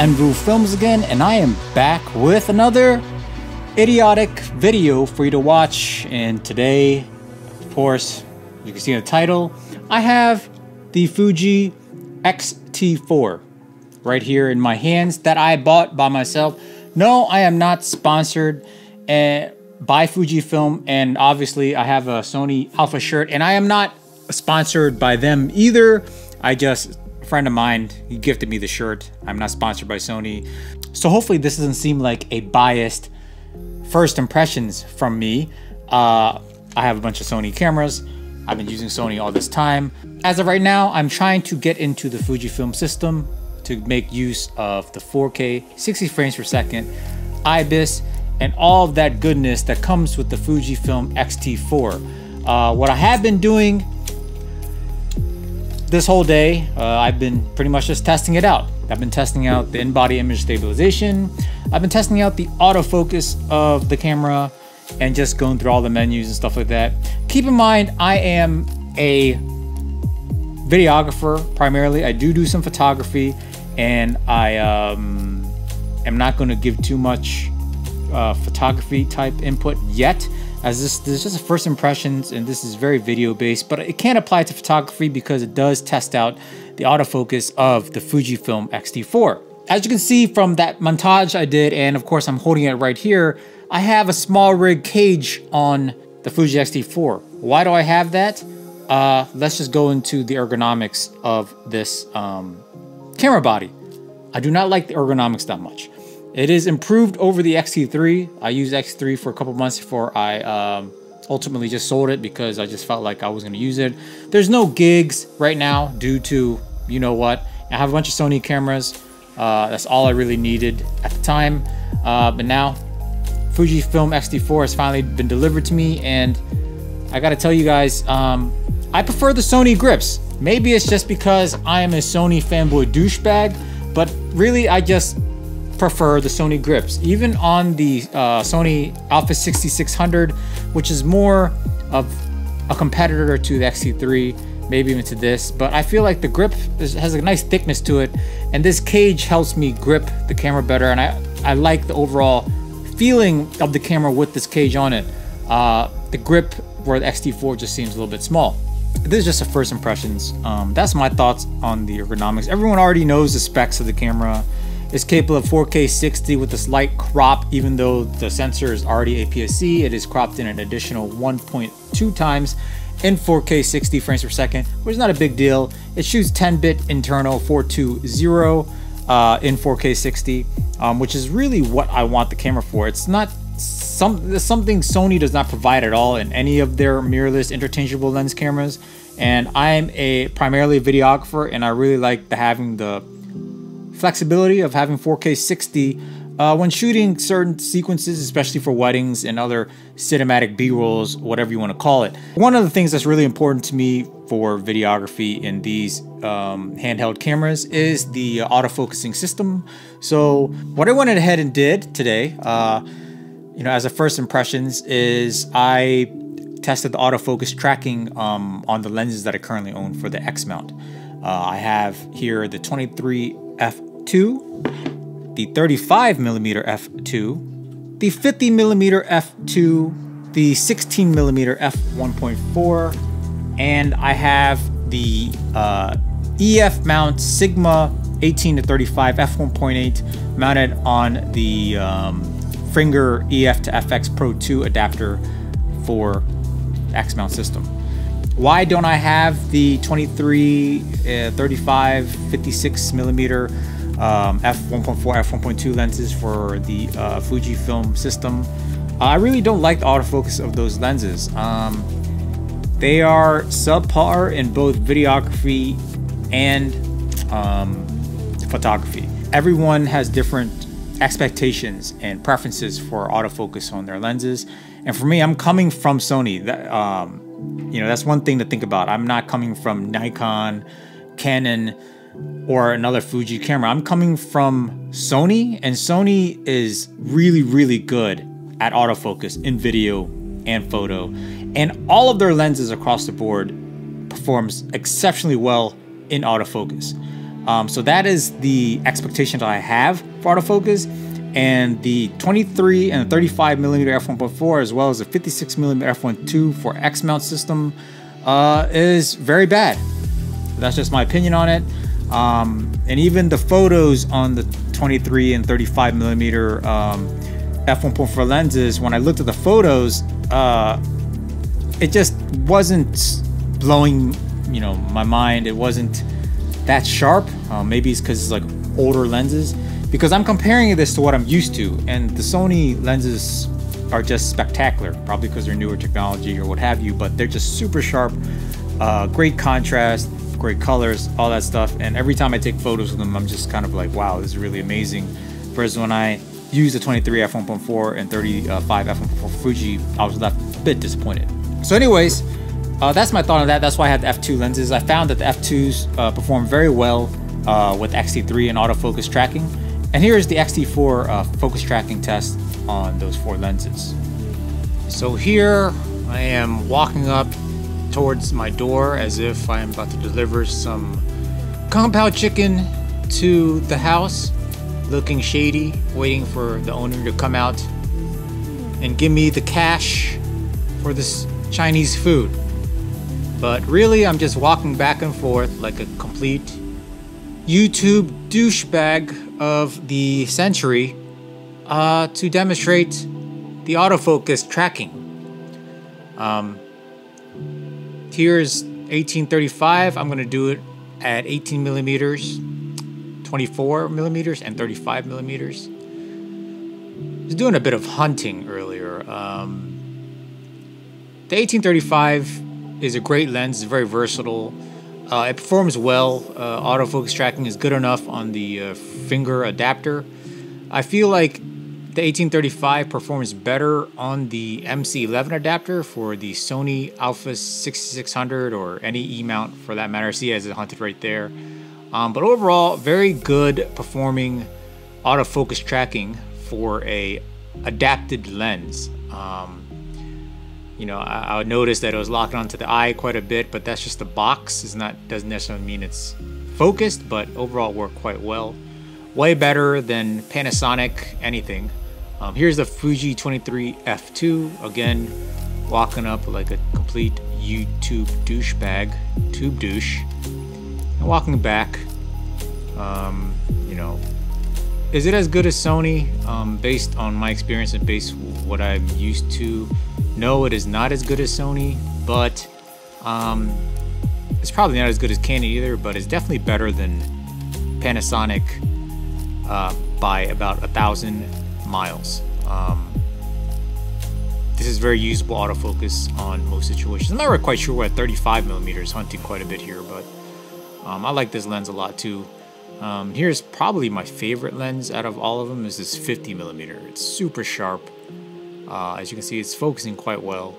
Of Films again, and I am back with another idiotic video for you to watch. And today, of course, you can see in the title, I have the Fuji X-T4 right here in my hands that I bought by myself. No, I am not sponsored uh, by Fujifilm, and obviously I have a Sony Alpha shirt, and I am not sponsored by them either. I just friend of mine he gifted me the shirt. I'm not sponsored by Sony, so hopefully this doesn't seem like a biased first impressions from me. Uh, I have a bunch of Sony cameras. I've been using Sony all this time. As of right now, I'm trying to get into the Fujifilm system to make use of the 4K 60 frames per second IBIS and all of that goodness that comes with the Fujifilm X-T4. Uh, what I have been doing this whole day, uh, I've been pretty much just testing it out. I've been testing out the in-body image stabilization. I've been testing out the autofocus of the camera and just going through all the menus and stuff like that. Keep in mind, I am a videographer primarily. I do do some photography and I um, am not going to give too much uh, photography type input yet as this, this is just a first impressions and this is very video based but it can't apply to photography because it does test out the autofocus of the Fujifilm X-T4. As you can see from that montage I did and of course I'm holding it right here I have a small rig cage on the Fuji X-T4. Why do I have that? Uh, let's just go into the ergonomics of this um, camera body. I do not like the ergonomics that much. It is improved over the X-T3. I used X3 for a couple months before I um, ultimately just sold it because I just felt like I was going to use it. There's no gigs right now due to, you know what, I have a bunch of Sony cameras. Uh, that's all I really needed at the time. Uh, but now, Fujifilm X-T4 has finally been delivered to me and I gotta tell you guys, um, I prefer the Sony grips. Maybe it's just because I am a Sony fanboy douchebag, but really I just prefer the Sony grips. Even on the uh, Sony Alpha 6600, which is more of a competitor to the X-T3, maybe even to this, but I feel like the grip is, has a nice thickness to it, and this cage helps me grip the camera better, and I, I like the overall feeling of the camera with this cage on it. Uh, the grip for the X-T4 just seems a little bit small this is just a first impressions. Um, that's my thoughts on the ergonomics. Everyone already knows the specs of the camera. It's capable of 4K 60 with a slight crop, even though the sensor is already APS-C. It is cropped in an additional 1.2 times in 4K 60 frames per second, which is not a big deal. It shoots 10-bit internal 420 uh, in 4K 60, um, which is really what I want the camera for. It's not some something Sony does not provide at all in any of their mirrorless interchangeable lens cameras. And I'm a primarily videographer, and I really like the having the flexibility of having 4K 60 uh, when shooting certain sequences, especially for weddings and other cinematic B-rolls, whatever you want to call it. One of the things that's really important to me for videography in these um, handheld cameras is the autofocusing system. So what I went ahead and did today, uh, you know, as a first impressions is I tested the autofocus tracking um, on the lenses that I currently own for the X mount. Uh, I have here the 23 f2, the 35 millimeter f2, the 50 millimeter f2, the 16 millimeter f1.4, and I have the uh, EF mount Sigma 18 to 35 f1.8 mounted on the um, Fringer EF to FX Pro 2 adapter for X mount system. Why don't I have the 23, uh, 35, 56 millimeter um, f1.4, f1.2 lenses for the uh, Fujifilm system? I really don't like the autofocus of those lenses. Um, they are subpar in both videography and um, photography. Everyone has different expectations and preferences for autofocus on their lenses. And for me, I'm coming from Sony. That um, you know, that's one thing to think about. I'm not coming from Nikon, Canon, or another Fuji camera. I'm coming from Sony, and Sony is really, really good at autofocus in video and photo. And all of their lenses across the board performs exceptionally well in autofocus. Um, so that is the expectation that I have for autofocus. And the 23 and 35 millimeter f1.4, as well as the 56 millimeter f1.2 for X mount system, uh, is very bad. That's just my opinion on it. Um, and even the photos on the 23 and 35 millimeter um, f1.4 lenses, when I looked at the photos, uh, it just wasn't blowing, you know, my mind. It wasn't that sharp. Uh, maybe it's because it's like older lenses. Because I'm comparing this to what I'm used to, and the Sony lenses are just spectacular. Probably because they're newer technology or what have you, but they're just super sharp, uh, great contrast, great colors, all that stuff. And every time I take photos of them, I'm just kind of like, wow, this is really amazing. Whereas when I use the 23 f1.4 and 35 f1.4 Fuji, I was left a bit disappointed. So, anyways, uh, that's my thought on that. That's why I had the f2 lenses. I found that the f2s uh, perform very well uh, with XT3 and autofocus tracking. And here is the XT4 uh, focus tracking test on those four lenses. So here I am walking up towards my door as if I am about to deliver some kung pao chicken to the house, looking shady, waiting for the owner to come out and give me the cash for this Chinese food. But really, I'm just walking back and forth like a complete YouTube douchebag of the century uh, to demonstrate the autofocus tracking. Um, here's 1835. I'm to do it at 18 millimeters, 24 millimeters, and 35 millimeters. I was doing a bit of hunting earlier. Um, the 1835 is a great lens. It's very versatile. Uh, it performs well. Uh, autofocus tracking is good enough on the uh, Fringer adapter. I feel like the 1835 performs better on the MC11 adapter for the Sony Alpha 6600 or any E mount for that matter. See, as it hunted right there. Um, but overall, very good performing autofocus tracking for a adapted lens. Um, you know, I, I, would notice that it was locking onto the eye quite a bit, but that's just the box. It's not doesn't necessarily mean it's focused, but overall worked quite well. Way better than Panasonic anything. Um, here's the Fuji 23 F2 again, walking up like a complete YouTube douchebag, tube douche, and walking back. Um, you know, is it as good as Sony? Um, based on my experience and based what I'm used to no, it is not as good as Sony, but um, it's probably not as good as Canon either, but it's definitely better than Panasonic uh, by about a thousand miles. Um, this is very usable autofocus on most situations. I'm not quite sure what 35 millimeters hunting quite a bit here, but um, I like this lens a lot too. Um, here's probably my favorite lens out of all of them is this 50 millimeter. It's super sharp. Uh, as you can see, it's focusing quite well.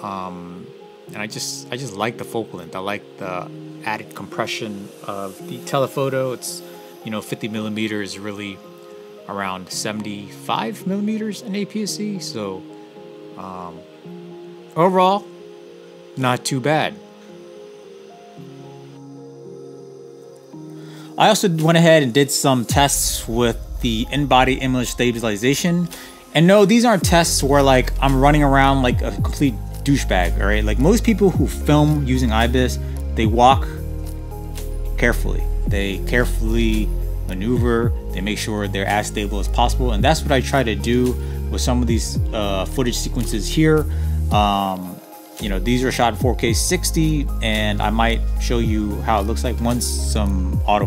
Um, and I just I just like the focal length. I like the added compression of the telephoto. It's you know 50 millimeters really around 75 millimeters in APS-C. So um, overall, not too bad. I also went ahead and did some tests with the in-body image stabilization and no, these aren't tests where like I'm running around like a complete douchebag, all right? Like most people who film using IBIS, they walk carefully. They carefully maneuver, they make sure they're as stable as possible. And that's what I try to do with some of these uh, footage sequences here. Um, you know, these are shot in 4K 60, and I might show you how it looks like once some auto,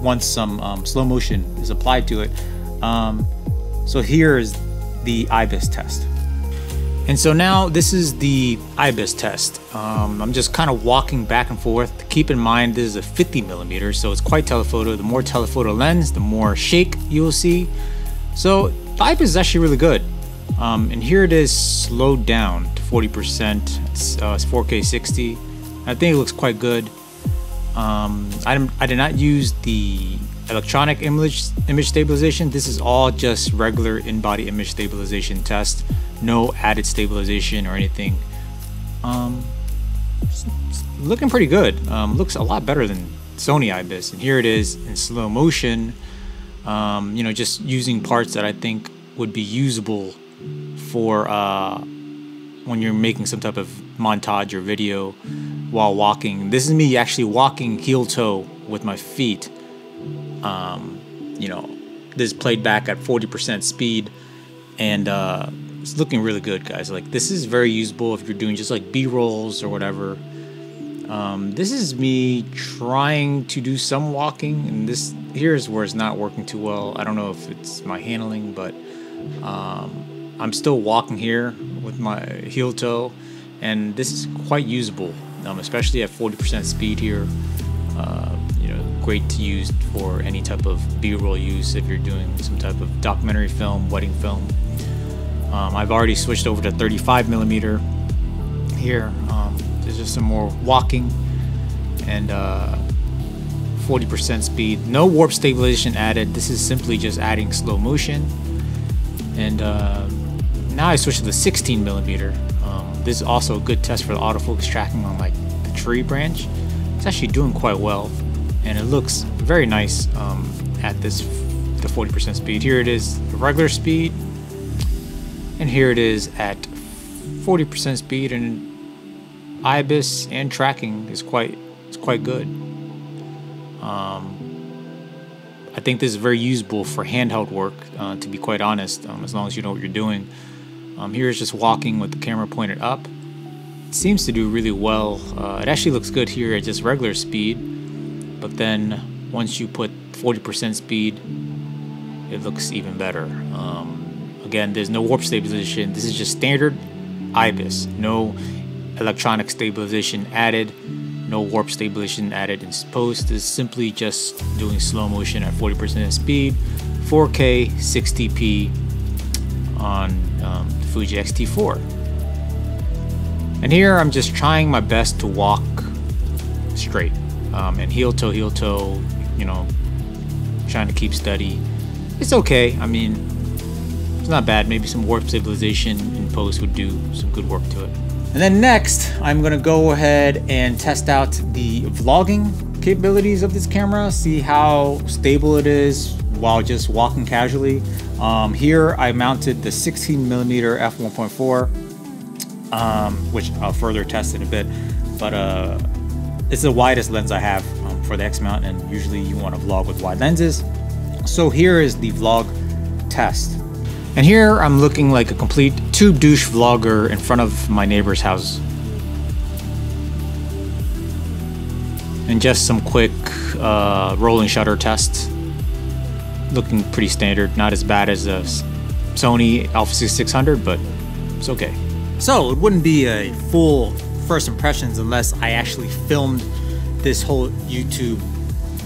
once some um, slow motion is applied to it. Um, so here is the IBIS test. And so now this is the IBIS test. Um, I'm just kind of walking back and forth. Keep in mind this is a 50 millimeter, so it's quite telephoto. The more telephoto lens, the more shake you will see. So the IBIS is actually really good. Um, and here it is slowed down to 40%. It's, uh, it's 4K 60. I think it looks quite good. Um, I, I did not use the electronic image image stabilization. This is all just regular in-body image stabilization test. No added stabilization or anything. Um, looking pretty good. Um, looks a lot better than Sony IBIS, and here it is in slow motion. Um, you know, just using parts that I think would be usable for uh, when you're making some type of montage or video while walking. This is me actually walking heel toe with my feet. Um, you know, this played back at 40% speed and uh, it's looking really good, guys. Like this is very usable if you're doing just like B rolls or whatever. Um, this is me trying to do some walking, and this here's where it's not working too well. I don't know if it's my handling, but um, I'm still walking here with my heel toe, and this is quite usable, um, especially at 40% speed here. Uh, great to use for any type of B-roll use if you're doing some type of documentary film, wedding film. Um, I've already switched over to 35 millimeter here. Um, there's just some more walking and 40% uh, speed. No warp stabilization added. This is simply just adding slow motion. And uh, now I switched to the 16 millimeter. Um, this is also a good test for the autofocus tracking on like the tree branch. It's actually doing quite well, and it looks very nice um, at this the 40% speed. Here it is, the regular speed, and here it is at 40% speed and IBIS and tracking is quite is quite good. Um, I think this is very usable for handheld work, uh, to be quite honest, um, as long as you know what you're doing. Um, here is just walking with the camera pointed up. It seems to do really well. Uh, it actually looks good here at just regular speed, but then once you put 40% speed, it looks even better. Um, Again, there's no warp stabilization. This is just standard IBIS. No electronic stabilization added. No warp stabilization added in post. Is simply just doing slow motion at 40% speed, 4K, 60p on um, the Fuji X-T4. And here I'm just trying my best to walk straight um, and heel toe, heel toe, you know, trying to keep steady. It's okay. I mean, it's not bad. Maybe some warp stabilization in post would do some good work to it. And then next, I'm gonna go ahead and test out the vlogging capabilities of this camera, see how stable it is while just walking casually. Um, here I mounted the 16 millimeter f1.4, um, which I'll further test in a bit, but uh, it's the widest lens I have um, for the X mount, and usually you want to vlog with wide lenses. So here is the vlog test. And here I'm looking like a complete tube douche vlogger in front of my neighbor's house. And just some quick uh, rolling shutter tests. Looking pretty standard, not as bad as the Sony Alpha 600, but it's okay. So it wouldn't be a full first impressions unless I actually filmed this whole YouTube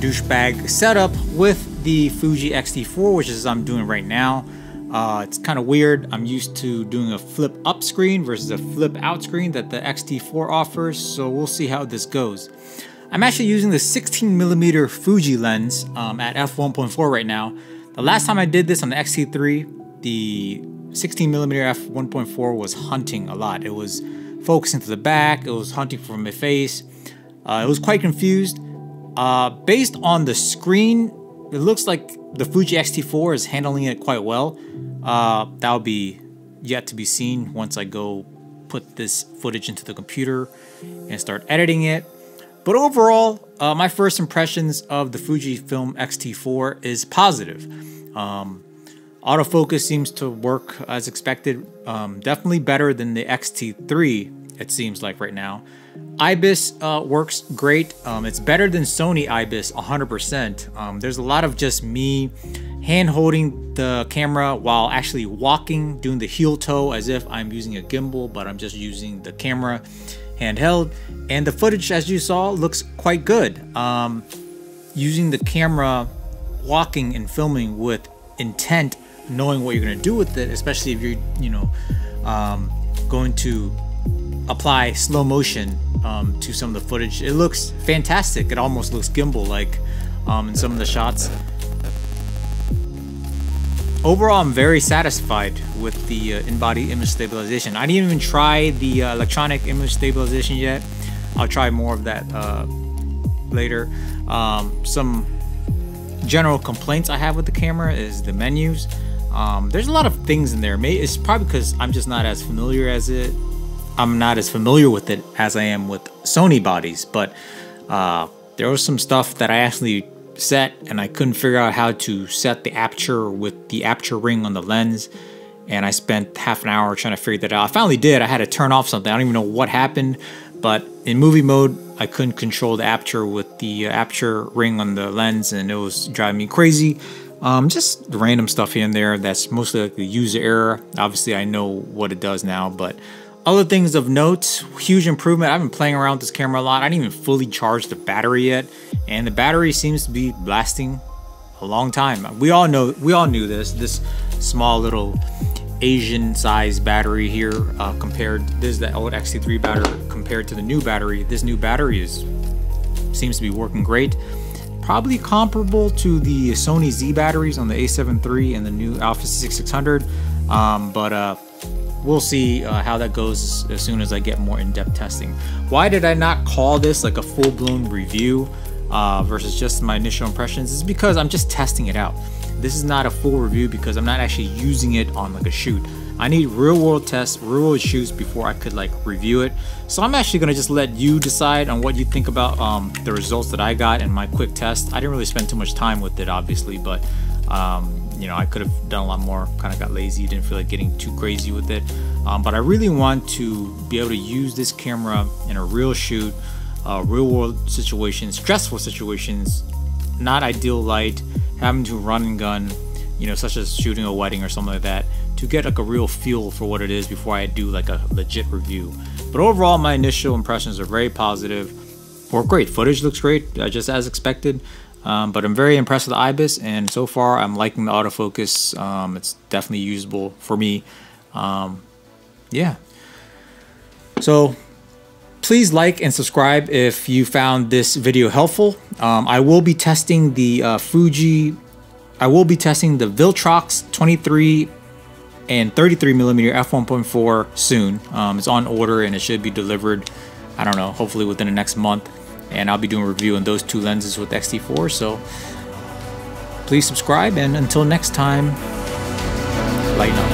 douchebag setup with the Fuji X-T4, which is I'm doing right now. Uh, it's kind of weird. I'm used to doing a flip up screen versus a flip out screen that the X-T4 offers, so we'll see how this goes. I'm actually using the 16mm Fuji lens um, at f1.4 right now. The last time I did this on the X-T3, the 16mm f1.4 was hunting a lot. It was focusing to the back, it was hunting for my face. Uh, it was quite confused. Uh, based on the screen, it looks like the Fuji X-T4 is handling it quite well. Uh, that'll be yet to be seen once I go put this footage into the computer and start editing it. But overall, uh, my first impressions of the Fujifilm X-T4 is positive. Um, autofocus seems to work as expected, um, definitely better than the X-T3, it seems like right now. IBIS uh, works great. Um, it's better than Sony IBIS 100%. Um, there's a lot of just me hand holding the camera while actually walking, doing the heel toe as if I'm using a gimbal, but I'm just using the camera handheld. And the footage, as you saw, looks quite good. Um, using the camera, walking and filming with intent, knowing what you're gonna do with it, especially if you're, you know, um, going to apply slow motion um, to some of the footage. It looks fantastic. It almost looks gimbal-like um, in some of the shots. Overall, I'm very satisfied with the uh, in-body image stabilization. I didn't even try the uh, electronic image stabilization yet. I'll try more of that uh, later. Um, some general complaints I have with the camera is the menus. Um, there's a lot of things in there. It's probably because I'm just not as familiar as it. I'm not as familiar with it as I am with Sony bodies, but uh, there was some stuff that I actually set and I couldn't figure out how to set the aperture with the aperture ring on the lens. And I spent half an hour trying to figure that out. I finally did. I had to turn off something. I don't even know what happened, but in movie mode, I couldn't control the aperture with the uh, aperture ring on the lens, and it was driving me crazy. Um, just random stuff here and there that's mostly like the user error. Obviously, I know what it does now, but other things of note, huge improvement. I've been playing around with this camera a lot. I didn't even fully charge the battery yet, and the battery seems to be lasting a long time. We all know, we all knew this. This small little Asian size battery here uh, compared. This is the old X-T3 battery compared to the new battery. This new battery is seems to be working great. Probably comparable to the Sony Z batteries on the A7 III and the new Alpha 6600, um, but uh, we'll see uh, how that goes as soon as I get more in-depth testing. Why did I not call this like a full-blown review uh, versus just my initial impressions? Is because I'm just testing it out. This is not a full review because I'm not actually using it on like a shoot. I need real world tests, real world shoots before I could like review it. So I'm actually gonna just let you decide on what you think about um, the results that I got in my quick test. I didn't really spend too much time with it obviously, but um, you know, I could have done a lot more, kind of got lazy, didn't feel like getting too crazy with it. Um, but I really want to be able to use this camera in a real shoot, uh, real world situations, stressful situations, not ideal light, having to run and gun, you know, such as shooting a wedding or something like that, to get like a real feel for what it is before I do like a legit review. But overall, my initial impressions are very positive. Or great, footage looks great, uh, just as expected. Um, but I'm very impressed with the IBIS, and so far I'm liking the autofocus. Um, it's definitely usable for me. Um, yeah. So please like and subscribe if you found this video helpful. Um, I will be testing the uh, Fuji. I will be testing the Viltrox 23 and 33 millimeter f1.4 soon. Um, it's on order and it should be delivered. I don't know, hopefully within the next month and I'll be doing a review on those two lenses with X-T4 so please subscribe and until next time lighten up